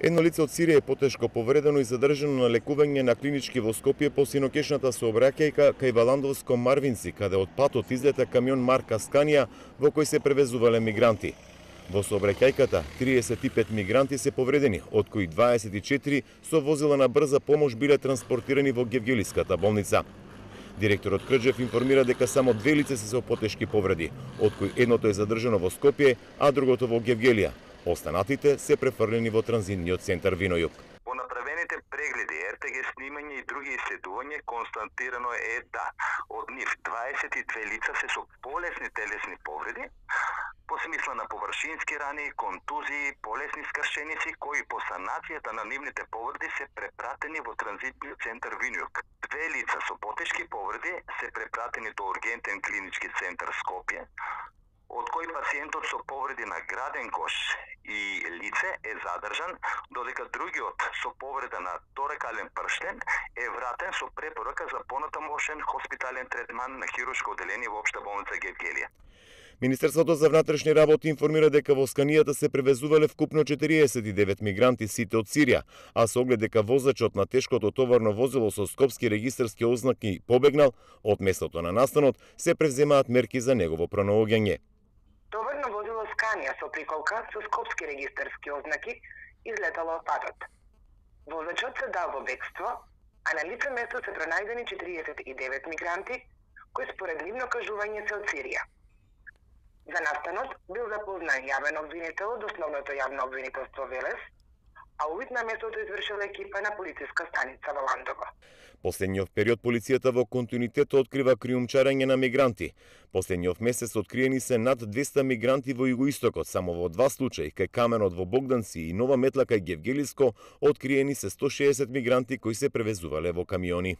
Едно лице од Сирија е потешко повредено и задржано на лекување на клинички во Скопје по синокешната сообраќајка кај Валандовско Марвинци, каде од патот излета камион марка Сканија во кој се превезувале мигранти. Во сообраќајката 35 мигранти се повредени, од кои 24 со возила на брза помош биле транспортирани во Гевгелиската болница. Директорот Крджев информира дека само две лица се со потешки повреди, од кои едното е задржано во Скопје, а другото во Гевгелија. Останатите се префрлени во транзитниот центар Винојук. По направените прегледи, РТГ снимање и други исследувања констатирано е да од нив 22 лица се со полесни телесни повреди, по смисла на површински рани, контузии, полесни скршеници кои по санацијата на нивните повреди се препратени во транзитниот центар Винјук. Две лица со потешки повреди се препратени до ургентен клинички центар Скопје, кој пациентот со повреди на граден кош и лице е задржан, додека другиот со повреда на торекален пршлен е вратен со препорака за понатамошен хоспитален третман на хируршко отделение во Обшта болница Гевгелија. Министерството за внатрешни работи информира дека во сканијата се превезувале вкупно 49 мигранти сите од Сирија, а со оглед дека возачот на тешкото товарно возило со скопски регистарски ознаки побегнал од местото на настанот, се превземаат мерки за негово пронаоѓање. Товарно со приколка со скопски регистарски ознаки излетало од патот. Возачот се дал во бегство, а на лице место се пронајдени 49 мигранти кои според нивно кажување се од Сирија. За настанот бил запознан јавен обвинител од основното јавно обвинителство Велес, а увид на местото извршила екипа на полициска станица во Ландово. Последниот период полицијата во континуитет открива криумчарање на мигранти. Последниот месец откриени се над 200 мигранти во југоистокот, само во два случаи, кај Каменот во Богданци и Нова Метла кај Гевгелиско, откриени се 160 мигранти кои се превезувале во камиони.